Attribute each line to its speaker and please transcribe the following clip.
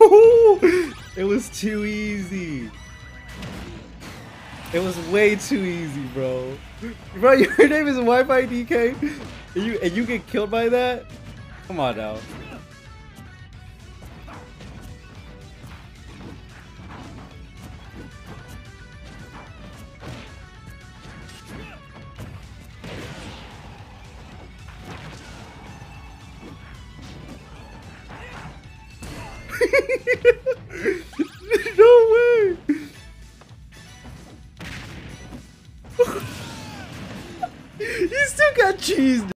Speaker 1: it was too easy. It was way too easy, bro. Bro, your name is Wi-Fi DK, and you and you get killed by that? Come on now. no way! you still got cheese.